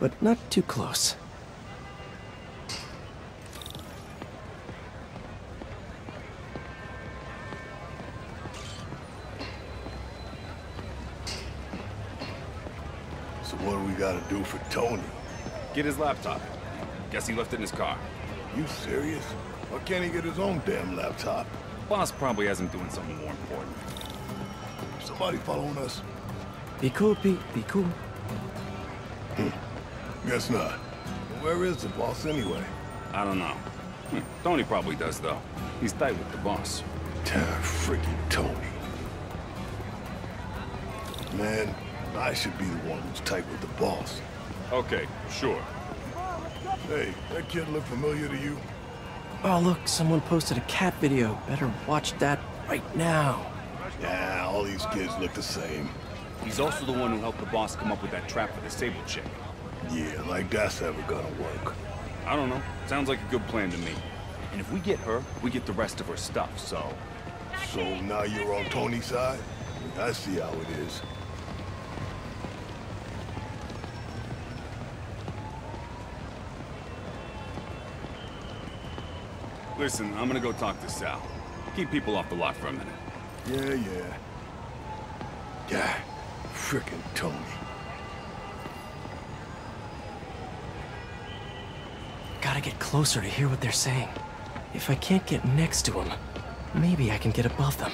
but not too close. So what do we gotta do for Tony? Get his laptop. Guess he left it in his car. You serious? Why can't he get his own damn laptop? Boss probably has him doing something more important. Somebody following us? Be cool, Pete. Be cool. Hmm. Guess not. Where is the boss anyway? I don't know. Hmm, Tony probably does, though. He's tight with the boss. Damn freaking Tony. Man, I should be the one who's tight with the boss. Okay, sure. Hey, that kid look familiar to you? Oh, look, someone posted a cat video. Better watch that right now. Yeah, all these kids look the same. He's also the one who helped the boss come up with that trap for the Sable chick. Yeah, like that's ever gonna work. I don't know. Sounds like a good plan to me. And if we get her, we get the rest of her stuff, so... So now you're on Tony's side? I see how it is. Listen, I'm gonna go talk to Sal. Keep people off the lot for a minute. Yeah, yeah. Yeah, frickin' Tony. Gotta get closer to hear what they're saying. If I can't get next to them, maybe I can get above them.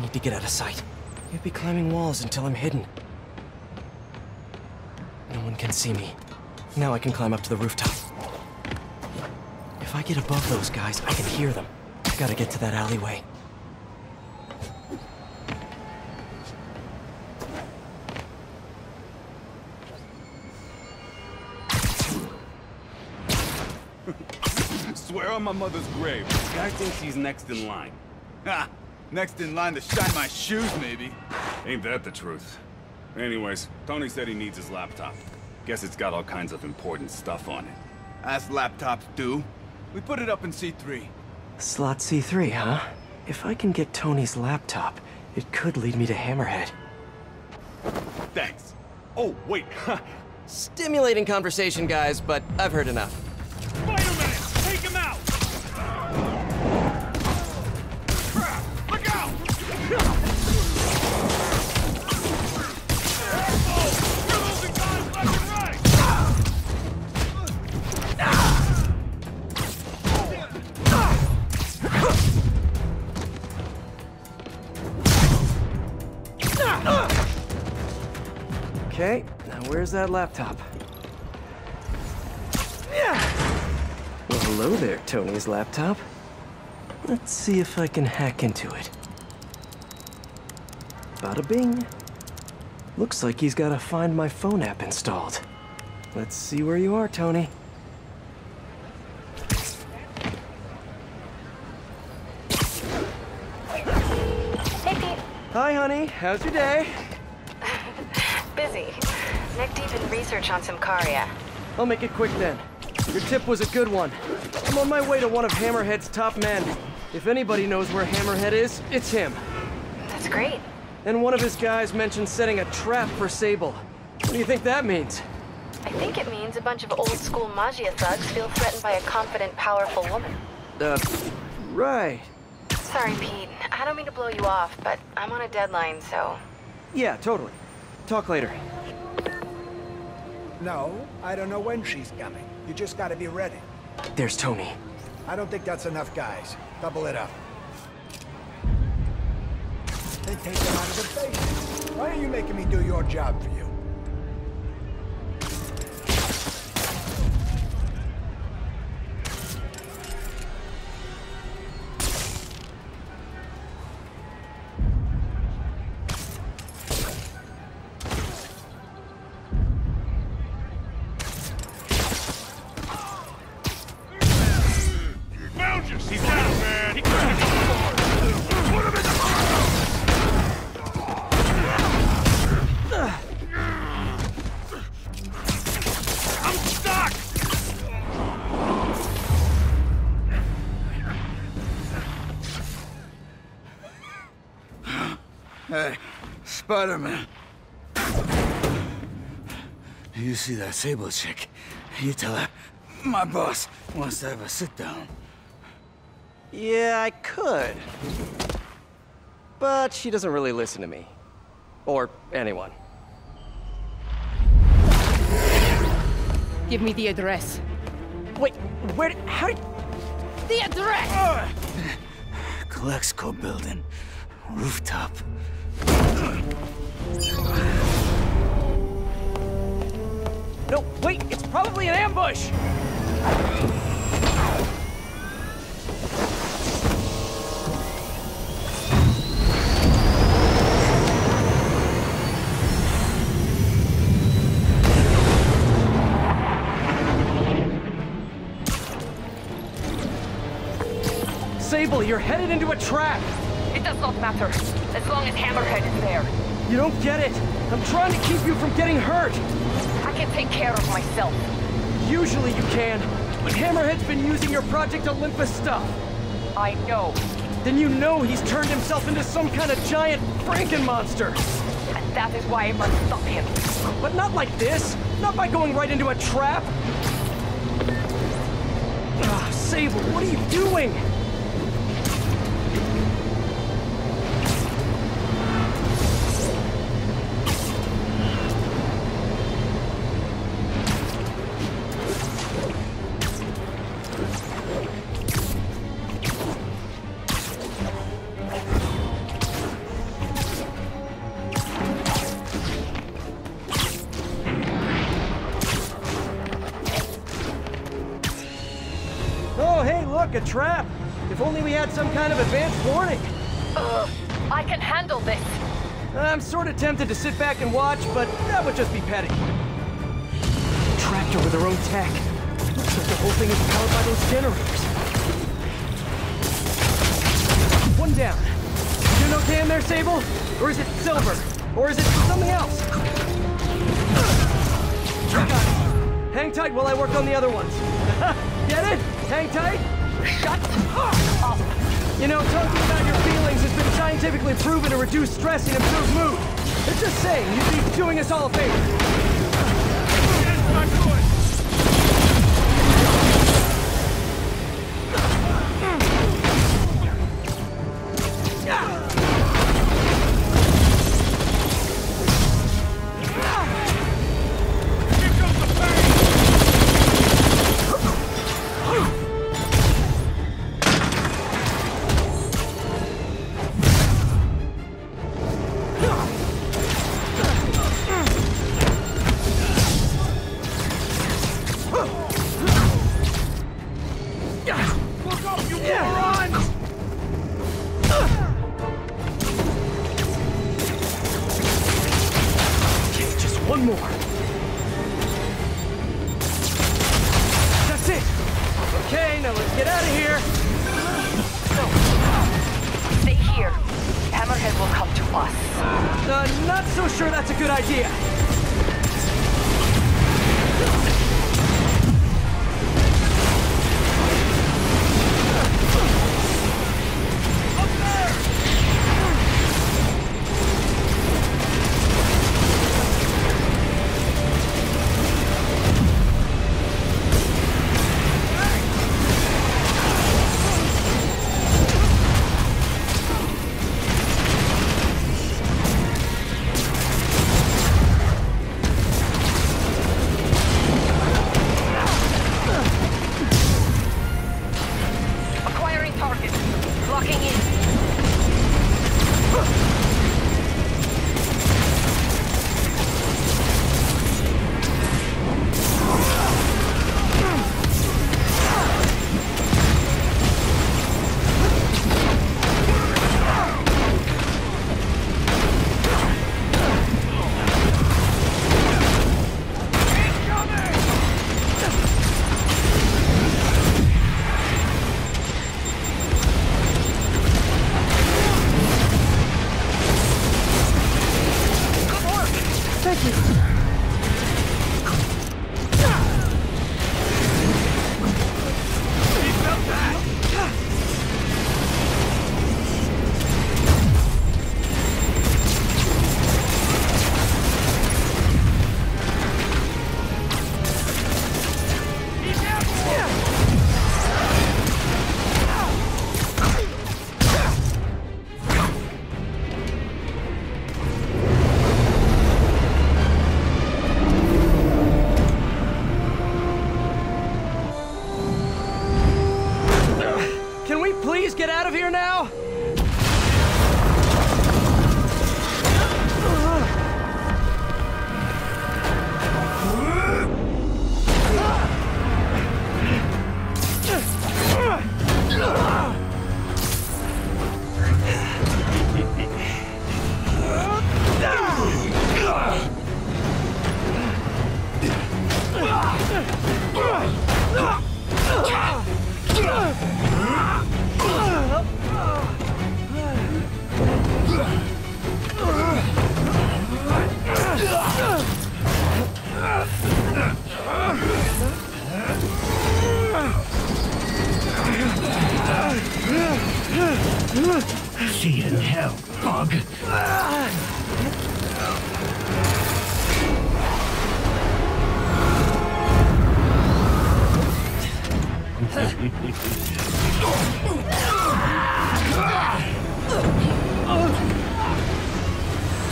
Need to get out of sight. Can't be climbing walls until I'm hidden. No one can see me. Now I can climb up to the rooftop. If I get above those guys, I can hear them. Gotta get to that alleyway. On my mother's grave, this guy thinks he's next in line. Ha! Next in line to shine my shoes, maybe. Ain't that the truth? Anyways, Tony said he needs his laptop. Guess it's got all kinds of important stuff on it. As laptops do. We put it up in C3. Slot C3, huh? If I can get Tony's laptop, it could lead me to Hammerhead. Thanks. Oh, wait. Stimulating conversation, guys, but I've heard enough. That laptop? Well, hello there, Tony's laptop. Let's see if I can hack into it. Bada bing. Looks like he's got a Find My Phone app installed. Let's see where you are, Tony. Hey, Pete. Hi, honey. How's your day? Neck deep in research on Symkaria. I'll make it quick then. Your tip was a good one. I'm on my way to one of Hammerhead's top men. If anybody knows where Hammerhead is, it's him. That's great. And one of his guys mentioned setting a trap for Sable. What do you think that means? I think it means a bunch of old school Maggia thugs feel threatened by a confident, powerful woman. Uh, right. Sorry, Pete. I don't mean to blow you off, but I'm on a deadline, so. Yeah, totally. Talk later. No, I don't know when she's coming. You just gotta be ready. There's Tony. I don't think that's enough, guys. Double it up. They take him out of the basement. Why are you making me do your job for you! Spider-Man. You see that Sable chick? You tell her, my boss wants to have a sit down. Yeah, I could. But she doesn't really listen to me. Or anyone. Give me the address. Wait, where how did... The address! Colexco building. Rooftop. No, wait, it's probably an ambush! Sable, you're headed into a trap! It does not matter, as long as Hammerhead is there. You don't get it! I'm trying to keep you from getting hurt! I can take care of myself. Usually you can, but Hammerhead's been using your Project Olympus stuff. I know, Then you know he's turned himself into some kind of giant Franken-monster! and that is why I must stop him. But not like this! Not by going right into a trap! Ah, Sable, what are you doing? Look, a trap! If only we had some kind of advanced warning. Ugh, I can handle this. I'm sort of tempted to sit back and watch, but that would just be petty. Tractor with their own tech. Looks like the whole thing is powered by those generators. One down. You okay in there, Sable? Or is it silver? Or is it something else? I got it. Hang tight while I work on the other ones. Get it? Hang tight? Shut up! You know, talking about your feelings has been scientifically proven to reduce stress and improve mood. It's just saying, you'd be doing us all a favor. One more. That's it. Okay, now let's get out of here. Stay here. Hammerhead will come to us. Uh, not so sure that's a good idea.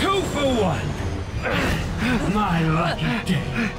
Two for one. My lucky day.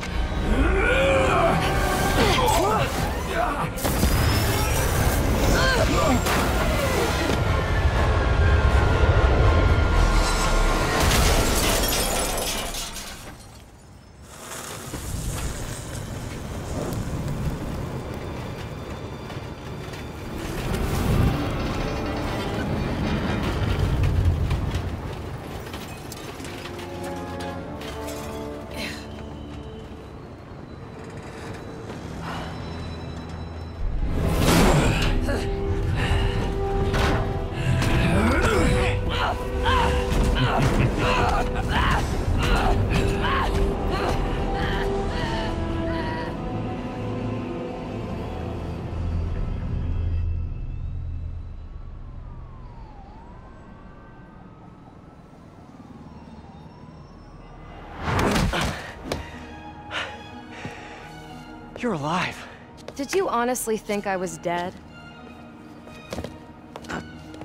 You're alive. Did you honestly think I was dead?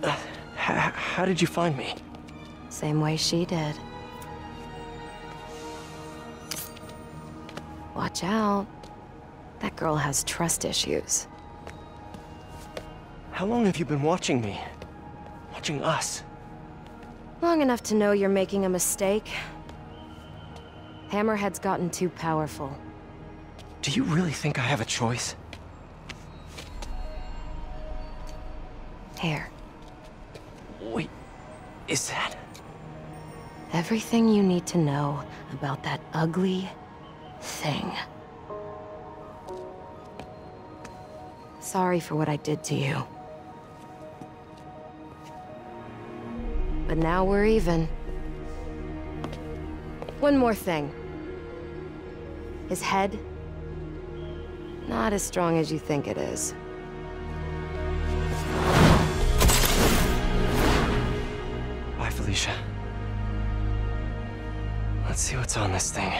H- how did you find me? Same way she did. Watch out. That girl has trust issues. How long have you been watching me? Watching us? Long enough to know you're making a mistake. Hammerhead's gotten too powerful. Do you really think I have a choice? Here, Wait, is that... everything you need to know about that ugly thing. Sorry for what I did to you. But now we're even. One more thing. His head, not as strong as you think it is. Bye, Felicia. Let's see what's on this thing.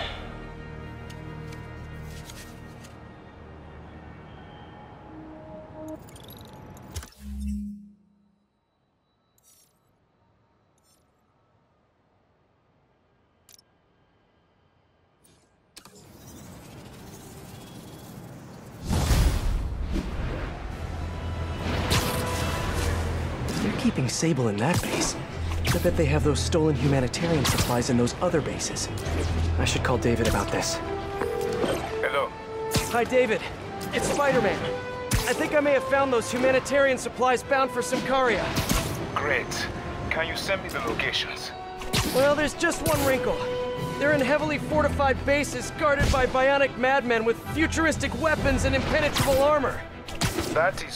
Sable in that base. I bet they have those stolen humanitarian supplies in those other bases. I should call David about this. Hello. Hi, David. It's Spider-Man. I think I may have found those humanitarian supplies bound for Symkaria. Great. Can you send me the locations? Well, there's just one wrinkle. They're in heavily fortified bases guarded by bionic madmen with futuristic weapons and impenetrable armor. That is